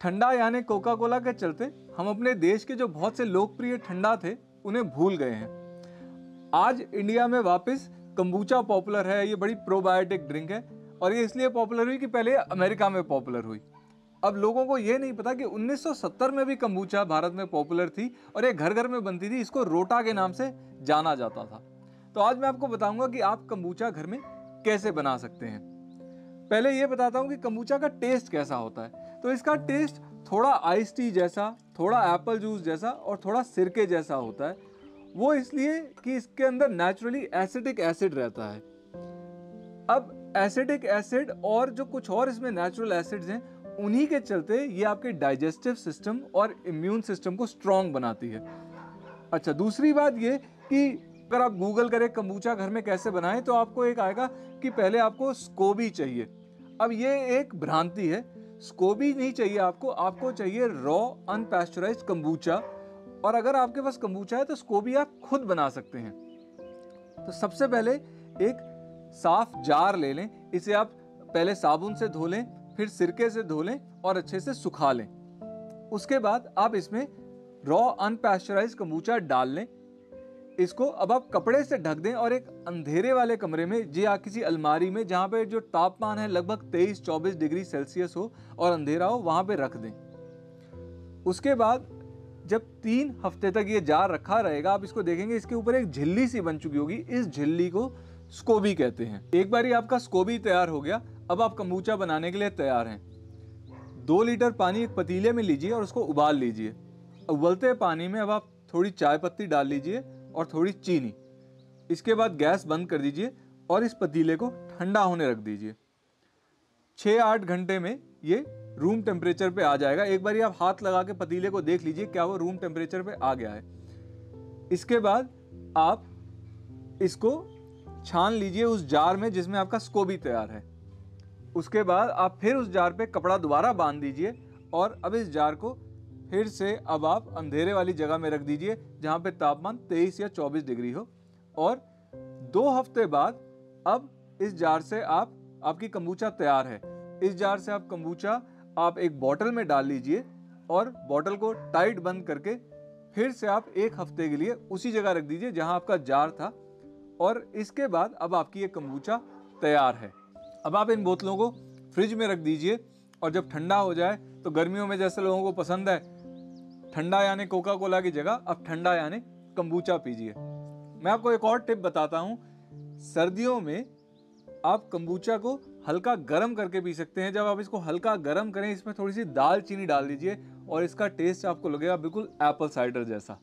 ठंडा यानी Coca Cola के चलते हम अपने देश के जो बहुत से लोकप्रिय ठंडा थे, उन्हें भूल गए हैं। आज इंडिया में वापस कंबूचा पॉपुलर है, ये बड़ी प्रोबायोटिक ड्रिंक है, और ये इसलिए पॉपुलर हुई कि पहले अमेरिका में पॉपुलर हुई। अब लोगों को ये नहीं पता कि 1970 में भी कंबूचा भारत में पॉपुलर थी और ये घर घर में बनती थी, इसको रोटा के नाम से जाना जाता था। तो आज मैं आपको बताऊँगा कि आप कंबूचा घर में कैसे बना सकते हैं। पहले ये बताता हूँ कि कंबूचा का टेस्ट कैसा होता है। तो इसका टेस्ट थोड़ा आइस टी जैसा, थोड़ा एप्पल जूस जैसा और थोड़ा सिरके जैसा होता है। वो इसलिए कि इसके अंदर नेचुरली एसिडिक एसिड रहता है। अब एसिडिक एसिड और जो कुछ और इसमें नेचुरल एसिड्स हैं, उन्हीं के चलते ये आपके डाइजेस्टिव सिस्टम और इम्यून सिस्टम को स्ट्रॉन्ग बनाती है। अच्छा दूसरी बात ये कि अगर आप गूगल करें कम्बूचा घर में कैसे बनाएँ तो आपको एक आएगा कि पहले आपको स्कोबी चाहिए। अब ये एक भ्रांति है स्कोबी नहीं चाहिए आपको आपको चाहिए रॉ अनपेस्चराइज कम्बूचा और अगर आपके पास कम्बूचा है तो स्कोबी आप खुद बना सकते हैं। तो सबसे पहले एक साफ़ जार ले लें। इसे आप पहले साबुन से धो लें, फिर सिरके से धो लें और अच्छे से सुखा लें। उसके बाद आप इसमें रॉ अनपेस्चराइज कम्बूचा डाल लें। इसको अब आप कपड़े से ढक दें और एक अंधेरे वाले कमरे में, जी या किसी अलमारी में, जहाँ पे जो तापमान है लगभग 23-24 डिग्री सेल्सियस हो और अंधेरा हो, वहाँ पे रख दें। उसके बाद जब तीन हफ़्ते तक ये जार रखा रहेगा, आप इसको देखेंगे, इसके ऊपर एक झिल्ली सी बन चुकी होगी। इस झिल्ली को स्कोबी कहते हैं। एक बार ही आपका स्कोबी तैयार हो गया, अब आप कम्बूचा बनाने के लिए तैयार हैं। दो लीटर पानी एक पतीले में लीजिए और उसको उबाल लीजिए। उबलते पानी में अब आप थोड़ी चाय पत्ती डाल लीजिए और थोड़ी चीनी। इसके बाद गैस बंद कर दीजिए और इस पतीले को ठंडा होने रख दीजिए। छः आठ घंटे में ये रूम टेम्परेचर पे आ जाएगा। एक बार आप हाथ लगा के पतीले को देख लीजिए क्या वो रूम टेम्परेचर पे आ गया है। इसके बाद आप इसको छान लीजिए उस जार में जिसमें आपका स्कोबी तैयार है। उसके बाद आप फिर उस जार पे कपड़ा दोबारा बाँध दीजिए और अब इस जार को फिर से अब आप अंधेरे वाली जगह में रख दीजिए, जहाँ पे तापमान 23 या 24 डिग्री हो। और दो हफ़्ते बाद अब इस जार से आप, आपकी कम्बूचा तैयार है। इस जार से आप कम्बूचा आप एक बॉटल में डाल लीजिए और बॉटल को टाइट बंद करके फिर से आप एक हफ़्ते के लिए उसी जगह रख दीजिए जहाँ आपका जार था। और इसके बाद अब आपकी ये कम्बूचा तैयार है। अब आप इन बोतलों को फ्रिज में रख दीजिए और जब ठंडा हो जाए तो गर्मियों में जैसे लोगों को पसंद है ठंडा यानी कोका कोला की जगह अब ठंडा यानी कंबूचा पीजिए। मैं आपको एक और टिप बताता हूँ। सर्दियों में आप कंबूचा को हल्का गर्म करके पी सकते हैं। जब आप इसको हल्का गर्म करें, इसमें थोड़ी सी दालचीनी डाल दीजिए और इसका टेस्ट आपको लगेगा बिल्कुल एप्पल साइडर जैसा।